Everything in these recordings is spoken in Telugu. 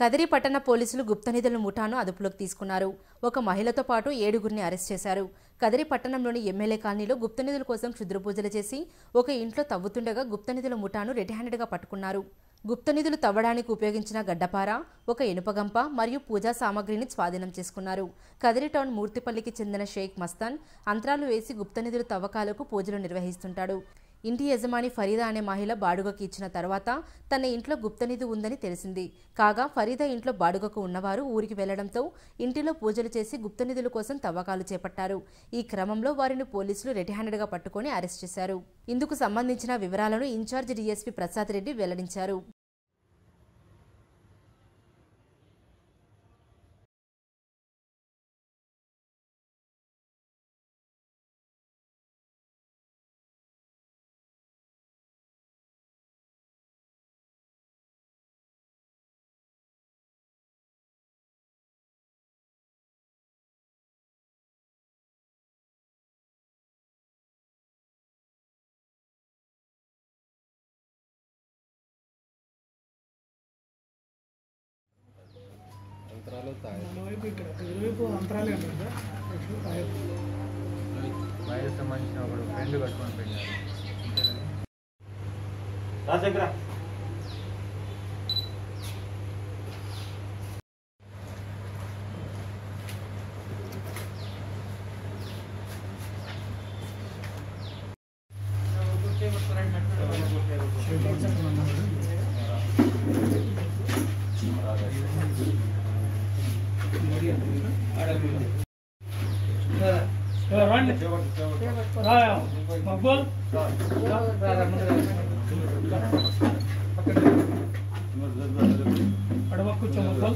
కదిరి పట్టణ పోలీసులు గుప్తనిధుల ముఠాను అదుపులోకి తీసుకున్నారు. ఒక మహిళతో పాటు ఏడుగురిని అరెస్ట్ చేశారు. కదిరి పట్టణంలోని ఎమ్మెల్యే కాలనీలో గుప్త నిధుల కోసం క్షుద్ర పూజలు చేసి ఒక ఇంట్లో తవ్వుతుండగా గుప్తనిధుల ముఠాను రెడ్ హ్యాండెడ్గా పట్టుకున్నారు గుప్తనిధులు తవ్వడానికి ఉపయోగించిన గడ్డపార ఒక ఇనుపగంప మరియు పూజా సామాగ్రిని స్వాధీనం చేసుకున్నారు. కదిరి టౌన్ మూర్తిపల్లికి చెందిన షేక్ మస్తాన్ అంతరాలు వేసి గుప్తనిధులు తవ్వకాలకు పూజలు నిర్వహిస్తుంటాడు. ఇంటి యజమాని ఫరీదా అనే మహిళ బాడుగకు ఇచ్చిన తర్వాత తన ఇంట్లో గుప్తనిధి ఉందని తెలిసింది. కాగా ఫరీదా ఇంట్లో బాడుగకు ఉన్నవారు ఊరికి వెళ్ళడంతో ఇంటిలో పూజలు చేసి గుప్తనిధుల కోసం తవ్వకాలు చేపట్టారు. ఈ క్రమంలో వారిని పోలీసులు రెడ్ హ్యాండెడ్గా పట్టుకొని అరెస్ట్ చేశారు. ఇందుకు సంబంధించిన వివరాలను ఇన్ఛార్జ్ డీఎస్పీ ప్రసాద్ రెడ్డి వెల్లడించారు. అంతరాలు తాయి వైపు ఇక్కడ ఇరువైపు అంతరాలే ఉంటుంది కదా నెక్స్ట్ తాయెత్తు. బయట సంబంధించిన ఒకడు ఫ్రెండ్ కట్టుకొని పోయినారు రాజశేఖర షెల్టర్ సెక్షన్ అన్నారు. ఏ, రండి రా, మక్బూల్ అడవ కూర్చో మక్బూల్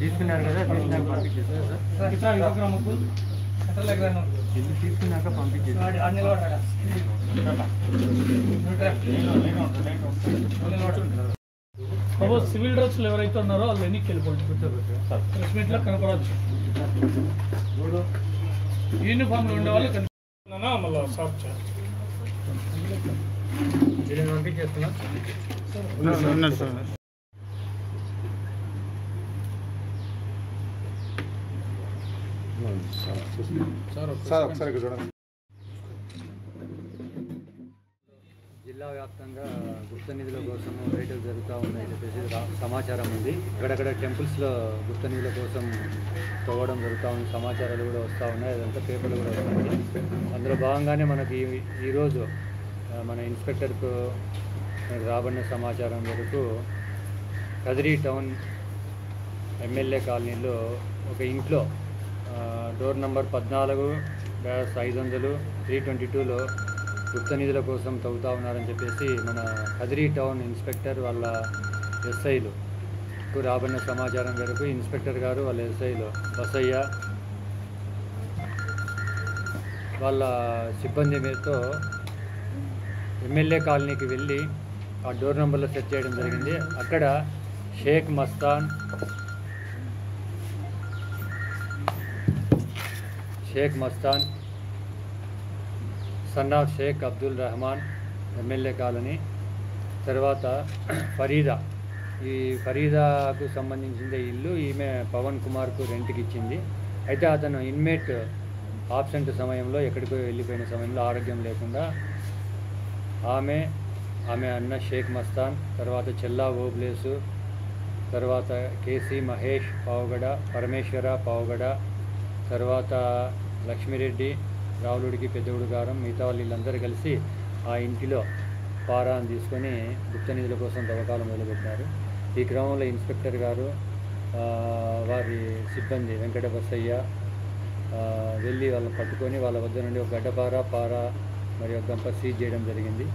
తీసుకున్నారు కదా తీసుకున్నాక పంపించేస్తారు సార్ ఇట్లా ఇవ్వకరా మక్బూల్ ఎట్లా లెక్కరా ఇల్లు తీసుకున్నాక పంపించేస్తారు బాబు సివిల్ డ్రెస్లు ఎవరైతే ఉన్నారో వాళ్ళు ఎన్నికి వెళ్ళిపోండి ప్రెస్ మీట్లో కనపడవచ్చు యూనిఫామ్లో ఉండే వాళ్ళు కనిపిస్తున్నా మళ్ళీ సాఫ్ చేయాలి. పంపించేస్తున్నా. సార్. ఒకసారి ఇక్కడ చూడండి. జిల్లా వ్యాప్తంగా గుప్త నిధుల కోసం రేటులు జరుగుతూ ఉన్నాయని చెప్పేసి సమాచారం ఉంది. ఇక్కడక్కడ టెంపుల్స్లో గుప్త నిధుల కోసం తవ్వడం జరుగుతూ ఉంది. సమాచారాలు కూడా వస్తూ ఉన్నాయి. అదంతా పేపర్లు కూడా వస్తున్నాయి అందులో భాగంగానే మనకి ఈ- ఈరోజు మన ఇన్స్పెక్టర్కు రాబడిన సమాచారం వరకు కదిరి టౌన్ ఎమ్మెల్యే కాలనీలో ఒక ఇంట్లో డోర్ నంబర్ పద్నాలుగు డాష్ ఐదు వందలు త్రీ ట్వంటీ టూలో గుప్త నిధుల కోసం తవ్వుతూ ఉన్నారని చెప్పేసి మన కదిరి టౌన్ ఇన్స్పెక్టర్ వాళ్ళ ఎస్ఐలు రాబడిన సమాచారం మేరకు ఇన్స్పెక్టర్ గారు వాళ్ళ ఎస్ఐలు బసయ్య వాళ్ళ సిబ్బంది మీదతో ఎమ్మెల్యే కాలనీకి వెళ్ళి ఆ డోర్ నెంబర్లో సెట్ చేయడం జరిగింది. అక్కడ Shaik Mastan Shaik Mastan son Shaik Abdul Rehman MLA colony. తర్వాత ఫరీదా. ఈ ఫరీదాకు సంబంధించిన ఇల్లు. ఈమె పవన్ కుమార్కు రెంట్కి ఇచ్చింది అయితే అతను ఇన్మేట్ ఆబ్సెంట్ సమయంలో ఎక్కడికో వెళ్ళిపోయిన సమయంలో ఆరోగ్యం లేకుండా ఆమె ఆమె అన్న షేక్ మస్తాన్ తర్వాత చెల్లా ఓబ్లేసు తర్వాత కేసీ మహేష్ పావుగడ పరమేశ్వర పావుగడ తర్వాత లక్ష్మిరెడ్డి రావులుడికి పెద్దవుడు గారం మిగతా వాళ్ళు వీళ్ళందరూ కలిసి ఆ ఇంటిలో పారాన్ని తీసుకొని గుప్త నిధుల కోసం తవ్వకాలు మొదలుపెట్టారు. ఈ క్రమంలో ఇన్స్పెక్టర్ గారు వారి సిబ్బంది వెంకట బసయ్య వెళ్ళి వాళ్ళని పట్టుకొని వాళ్ళ వద్ద నుండి ఒక గడ్డపార పార మరియు ఒక గంప సీజ్ చేయడం జరిగింది.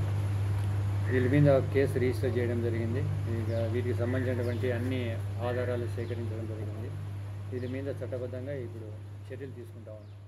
వీళ్ళ మీద కేసు రిజిస్టర్ చేయడం జరిగింది. ఇక వీటికి సంబంధించినటువంటి అన్ని ఆధారాలు సేకరించడం జరిగింది. వీళ్ళ మీద చట్టబద్ధంగా ఇప్పుడు చర్యలు తీసుకుంటా ఉన్నాం.